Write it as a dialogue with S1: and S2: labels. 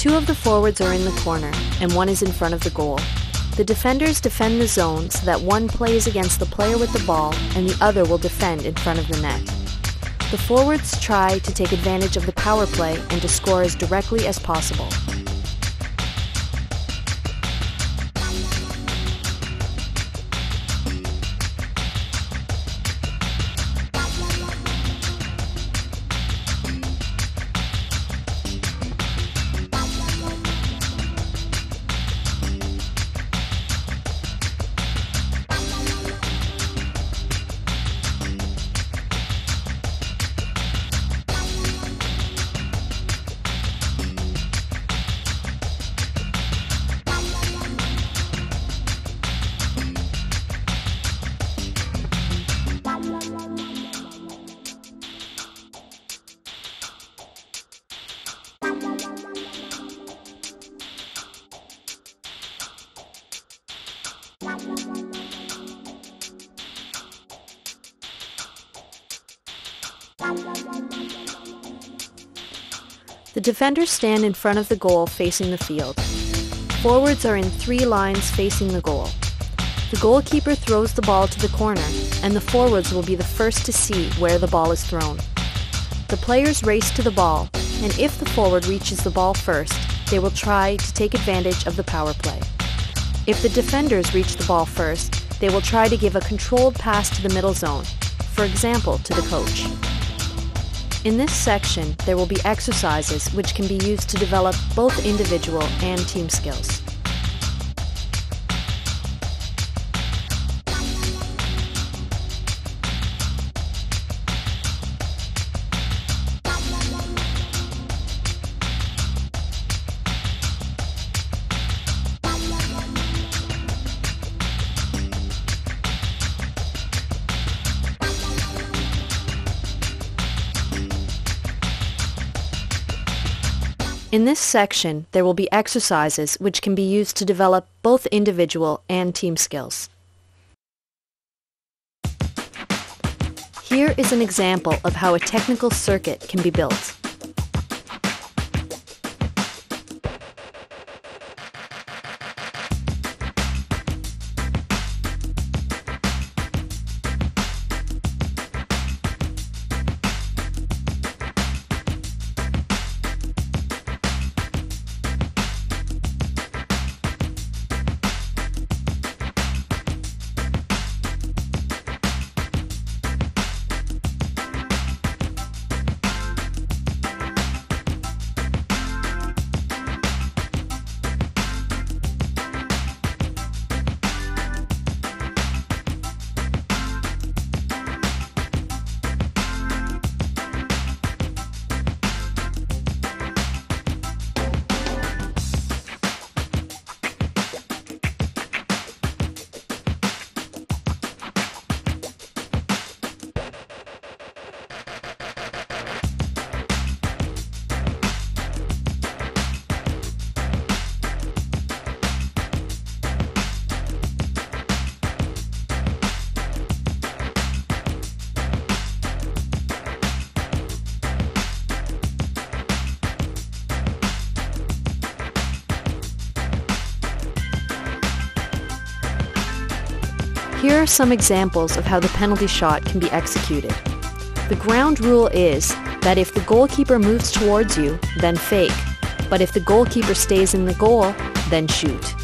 S1: Two of the forwards are in the corner, and one is in front of the goal. The defenders defend the zone so that one plays against the player with the ball and the other will defend in front of the net. The forwards try to take advantage of the power play and to score as directly as possible. The defenders stand in front of the goal facing the field. Forwards are in three lines facing the goal. The goalkeeper throws the ball to the corner, and the forwards will be the first to see where the ball is thrown. The players race to the ball, and if the forward reaches the ball first, they will try to take advantage of the power play. If the defenders reach the ball first, they will try to give a controlled pass to the middle zone, for example, to the coach. In this section, there will be exercises which can be used to develop both individual and team skills. In this section, there will be exercises which can be used to develop both individual and team skills. Here is an example of how a technical circuit can be built. Are some examples of how the penalty shot can be executed. The ground rule is that if the goalkeeper moves towards you, then fake, but if the goalkeeper stays in the goal, then shoot.